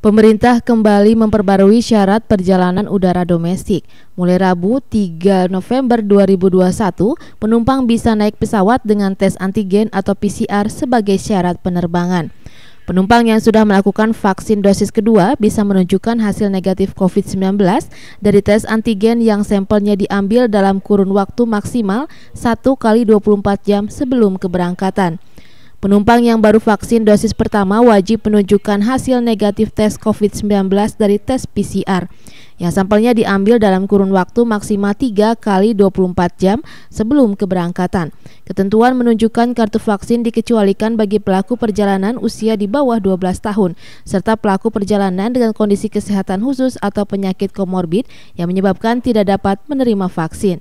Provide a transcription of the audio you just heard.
Pemerintah kembali memperbarui syarat perjalanan udara domestik. Mulai Rabu 3 November 2021, penumpang bisa naik pesawat dengan tes antigen atau PCR sebagai syarat penerbangan. Penumpang yang sudah melakukan vaksin dosis kedua bisa menunjukkan hasil negatif COVID-19 dari tes antigen yang sampelnya diambil dalam kurun waktu maksimal 1 kali 24 jam sebelum keberangkatan. Penumpang yang baru vaksin dosis pertama wajib menunjukkan hasil negatif tes COVID-19 dari tes PCR yang sampelnya diambil dalam kurun waktu maksimal 3 kali 24 jam sebelum keberangkatan. Ketentuan menunjukkan kartu vaksin dikecualikan bagi pelaku perjalanan usia di bawah 12 tahun serta pelaku perjalanan dengan kondisi kesehatan khusus atau penyakit komorbid yang menyebabkan tidak dapat menerima vaksin.